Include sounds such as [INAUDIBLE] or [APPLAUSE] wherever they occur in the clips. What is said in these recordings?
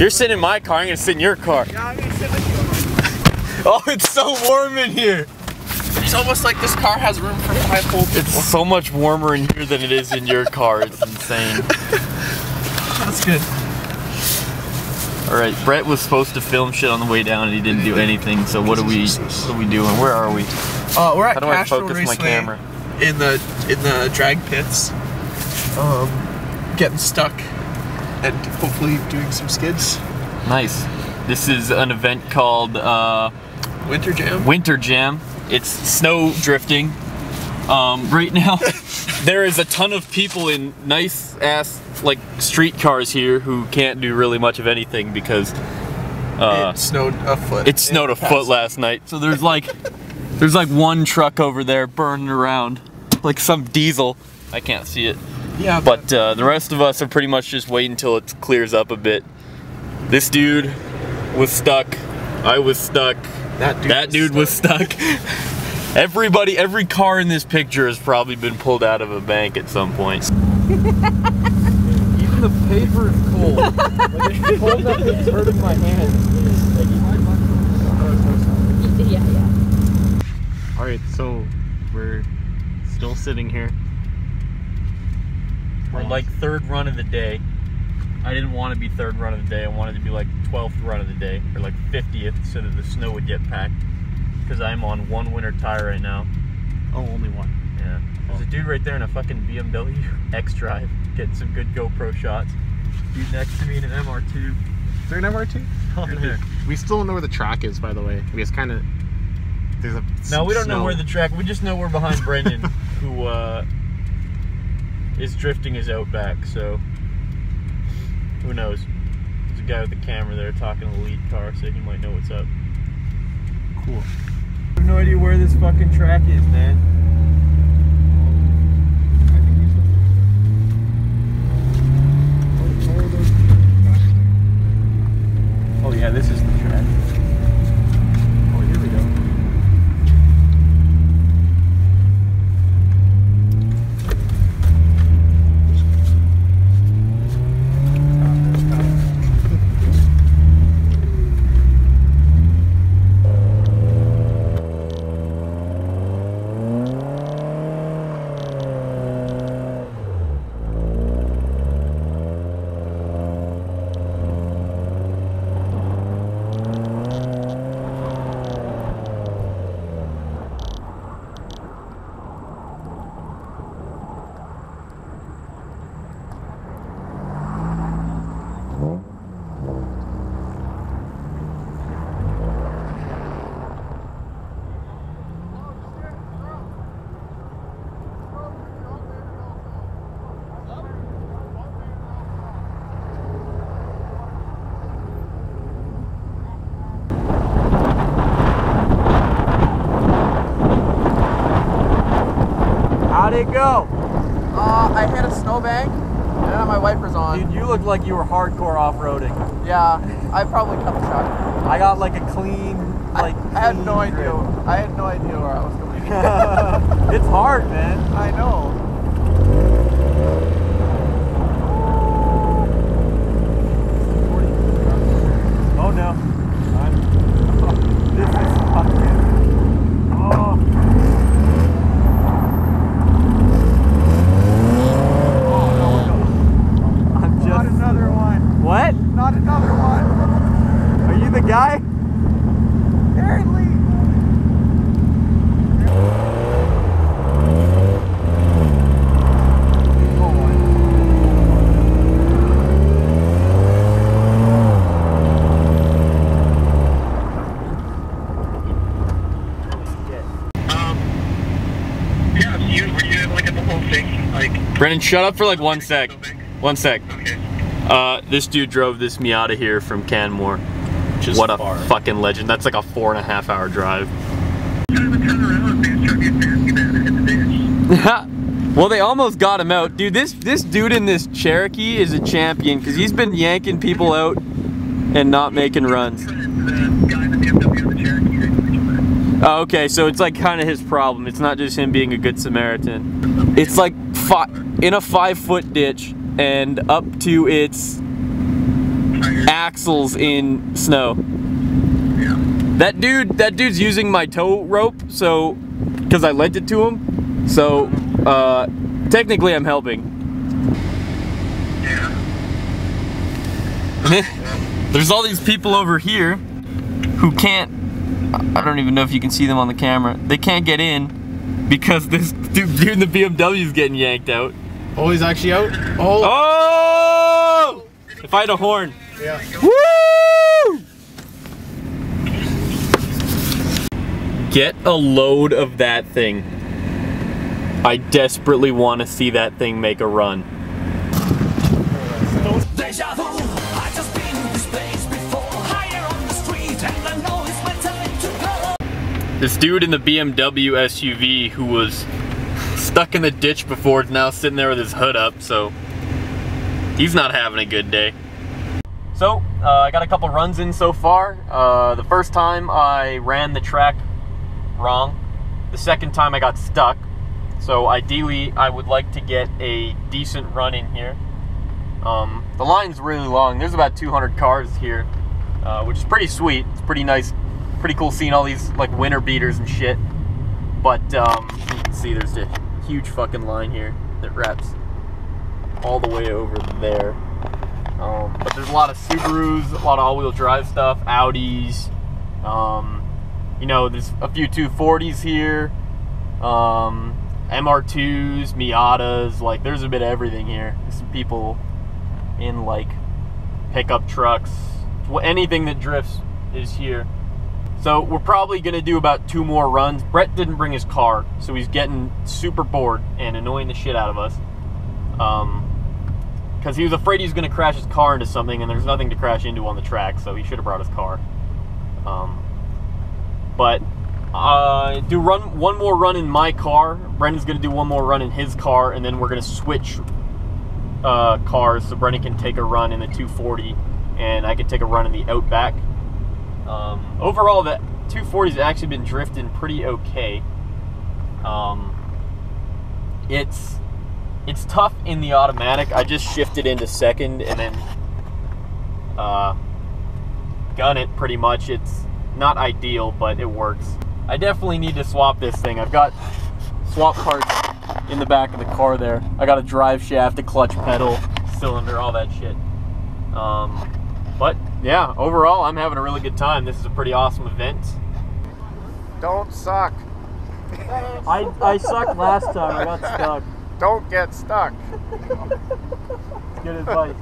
You're sitting in my car, I'm gonna sit in your car. Yeah, I'm gonna sit with you. [LAUGHS] Oh, it's so warm in here. It's almost like this car has room for five whole people. It's so much warmer in here than it is in your car. It's [LAUGHS] insane. That's good. All right, Brett was supposed to film shit on the way down and he didn't do anything. So what are we? What are we doing? Where are we? Uh, we're at How do I focus my camera? in the in the drag pits. Um, getting stuck and hopefully doing some skids. Nice. This is an event called uh, Winter Jam. Winter Jam. It's snow drifting. Um, right now, [LAUGHS] there is a ton of people in nice ass like street cars here who can't do really much of anything because uh, it snowed a foot. it snowed a foot last night. So there's like [LAUGHS] there's like one truck over there burning around, like some diesel. I can't see it. Yeah, But uh, the rest of us are pretty much just waiting until it clears up a bit. This dude was stuck. I was stuck. that dude. That dude was stuck. [LAUGHS] Everybody, every car in this picture has probably been pulled out of a bank at some point. Even the paper is cold. like it's cold up it's hurting my hand. yeah, yeah. All right, so we're still sitting here. We're like third run of the day. I didn't want to be third run of the day. I wanted to be like 12th run of the day, or like 50th, so that the snow would get packed. Because I'm on one winter tire right now. Oh, only one. Yeah. There's a dude right there in a fucking BMW [LAUGHS] X Drive getting some good GoPro shots. Dude next to me in an MR2. Is there an MR2? Right there. We still don't know where the track is, by the way. We just kind of. There's a. No, we don't know where the track. We just know we're behind Brendan, [LAUGHS] who uh, is drifting his outback. So who knows? There's a guy with the camera there talking to the lead car, so he might know what's up. Cool. I have no idea where this fucking track is, man. Oh, oh yeah, this is the track. Oh, here we go. How'd it go? Uh, I hit a snowbank and had my wipers on. Dude, you look like you were hardcore off-roading. Yeah, I probably cut the truck. I got like a clean, like. I, I had no idea. I had no idea where I was going. [LAUGHS] it's hard, man. I know. Oh no. I'm, this is fucking. Oh. I'm just. Not another one. What? Not another one. Are you the guy? Apparently. Yeah, so you were you able to get the whole thing? Like, Brendan, shut up for like one sec. One sec. okay. Uh, this dude drove this Miata here from Canmore. is what a far. fucking legend. That's like a four and a half hour drive. Kind of a turnaround if things try to get fancy bad and hit the ditch. well, they almost got him out. Dude, this this dude in this Cherokee is a champion because he's been yanking people out and not making runs. The guy in the BMW and the Cherokee hit each other. Oh, okay, so it's like kind of his problem. It's not just him being a good Samaritan. It's like fi- in a five foot ditch and up to its axles in snow. Yeah. That dude, that dude's using my tow rope, so because I lent it to him. So uh, technically, I'm helping. Yeah. [LAUGHS] There's all these people over here who can't. I don't even know if you can see them on the camera. They can't get in because this [LAUGHS] dude, dude in the BMW is getting yanked out. Oh, he's actually out. Oh. Oh! If I had a horn. Yeah. Woo! Get a load of that thing. I desperately want to see that thing make a run. Deja vu, I just been in this place before Higher on the street and I know it's my time to go This dude in the BMW SUV who was stuck in the ditch before now sitting there with his hood up, so he's not having a good day. So, uh, I got a couple runs in so far. Uh, the first time I ran the track wrong. The second time I got stuck. So ideally, I would like to get a decent run in here. Um, the line's really long. There's about 200 cars here, uh, which is pretty sweet. It's pretty nice, pretty cool seeing all these like winter beaters and shit. But um, you can see there's huge fucking line here that wraps all the way over there. Um, but there's a lot of Subarus, a lot of all-wheel drive stuff, Audis. Um, you know, there's a few 240s here, um, MR2s, Miatas. Like, there's a bit of everything here. There's some people in like pickup trucks, anything that drifts is here. So we're probably gonna do about two more runs. Brett didn't bring his car, so he's getting super bored and annoying the shit out of us. Um, because he was afraid he was gonna crash his car into something, and there's nothing to crash into on the track, so he should have brought his car. Um, but uh, do run one more run in my car. Brendan's gonna do one more run in his car, and then we're gonna switch uh, cars so Brendan can take a run in the 240, and I can take a run in the Outback. Um, overall, the 240's actually been drifting pretty okay. Um, it's it's tough in the automatic. I just shifted into second and then uh, gun it pretty much. It's not ideal, but it works. I definitely need to swap this thing. I've got swap parts in the back of the car there. I got a drive shaft, a clutch pedal, cylinder, all that shit. Um, but yeah, overall, I'm having a really good time. This is a pretty awesome event. Don't suck. I, I sucked last time. I got [LAUGHS] stuck. Don't get stuck. Good advice.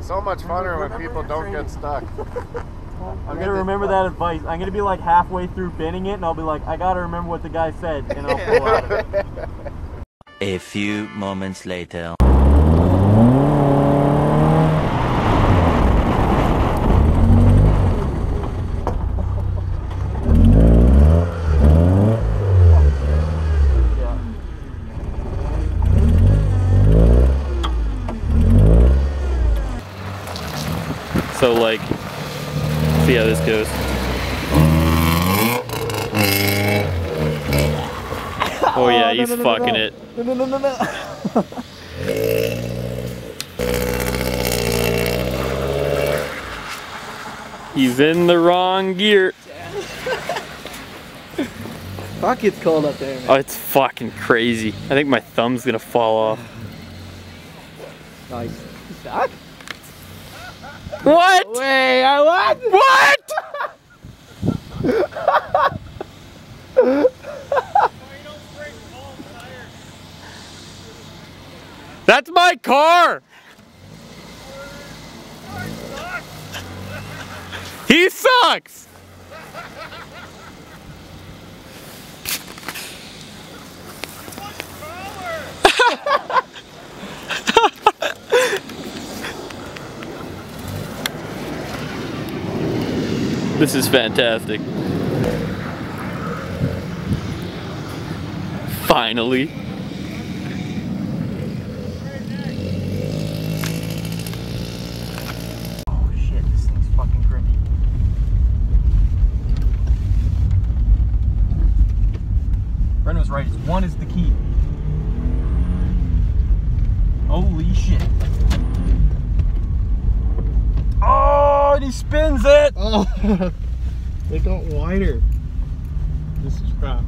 So much funner when people don't get stuck. I'm gonna remember that advice. I'm gonna be like halfway through binning it, and I'll be like, I gotta remember what the guy said, and I'll pull out of it. [LAUGHS] A few moments later. So like, see how this goes. Oh yeah, he's [LAUGHS] fucking it. [LAUGHS] He's in the wrong gear. Fuck, it's cold up there, man. Oh, it's fucking crazy. I think my thumb's gonna fall off. Nice. Stuck? What? Wait, I what? What? That's my car. He sucks. [LAUGHS] This is fantastic. Finally. Shit, this thing's fucking grippy. Brendan was right, one is the key. Holy shit. and he spins it. Oh, [LAUGHS] they got wider. This is crap.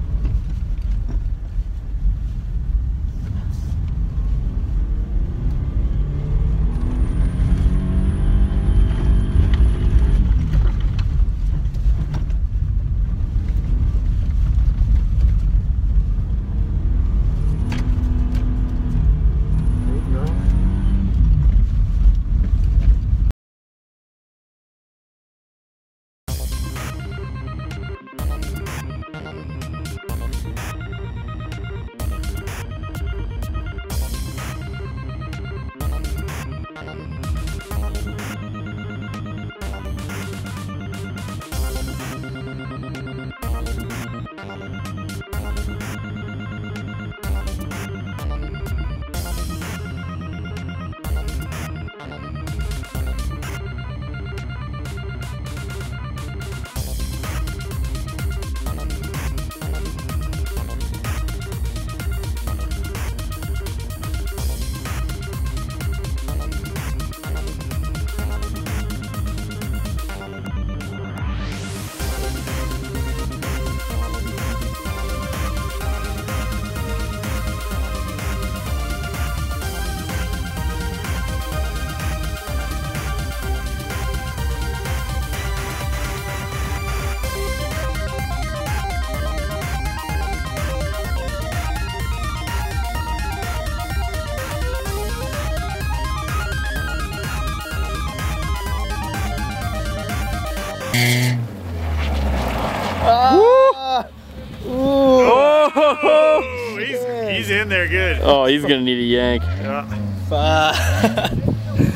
Oh, he's gonna need a yank. Yeah.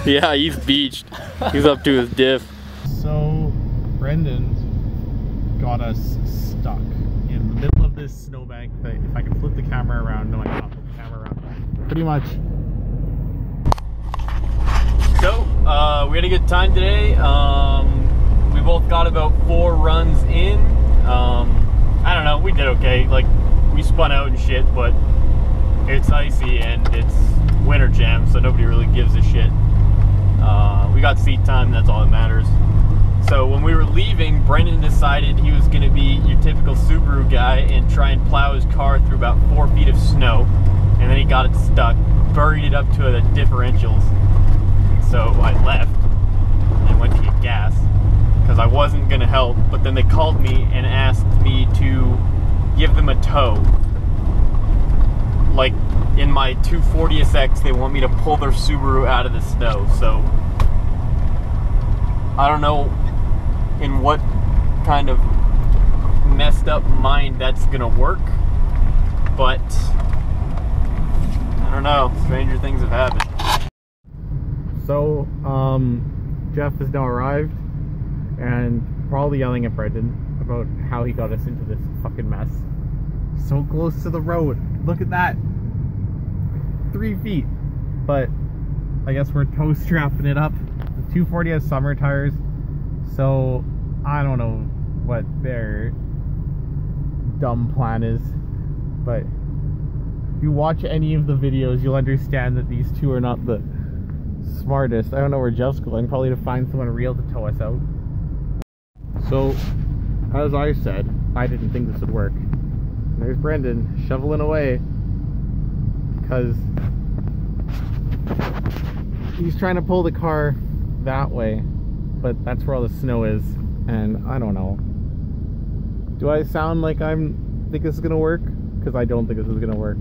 Yeah, he's beached. He's up to his diff. So, Brendan got us stuck in the middle of this snowbank. That if I can flip the camera around, no, I can't flip the camera around. Pretty much. So, uh, we had a good time today. Um, we both got about four runs in. Um, I don't know, we did okay. Like, we spun out and shit, but it's icy and it's winter jam, so nobody really gives a shit. Uh, we got seat time, that's all that matters. So when we were leaving, Brendan decided he was going to be your typical Subaru guy and try and plow his car through about four feet of snow. And then he got it stuck, buried it up to the differentials. So I left and went to get gas because I wasn't going to help. But then they called me and asked me to give them a tow. Like in my 240SX, they want me to pull their Subaru out of the snow. So I don't know in what kind of messed up mind that's gonna work, but I don't know. Stranger things have happened. So, um, Jeff has now arrived and probably yelling at Brendan about how he got us into this fucking mess. So close to the road. Look at that. Three feet. But I guess we're tow strapping it up. The 240 has summer tires. So I don't know what their dumb plan is. But if you watch any of the videos, you'll understand that these two are not the smartest. I don't know where Jeff's going, probably to find someone real to tow us out. So, as I said, I didn't think this would work. There's Brendan shoveling away because he's trying to pull the car that way, but that's where all the snow is, and I don't know. Do I sound like I'm think this is gonna work? Because I don't think this is gonna work.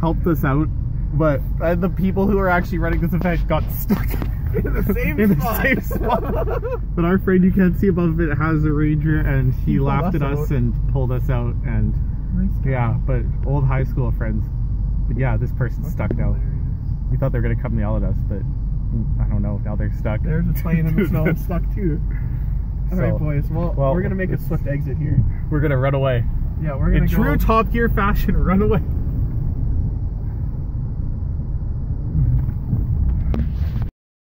Helped us out, but uh, the people who are actually running this event got stuck [LAUGHS] [LAUGHS] In the same in spot. the same spot. but our friend you can't see above it has a Ranger, and he, He laughed at us out. and pulled us out, and yeah, but old high school friends. But yeah, this person's stuck now. We thought they were gonna come yell at us, but I don't know. Now they're stuck. There's a plane in the snow and [LAUGHS] stuck too. All right, So, boys. Well, well, we're gonna make a swift exit here. We're gonna run away Yeah, we're gonna in true. Top Gear fashion. Run away.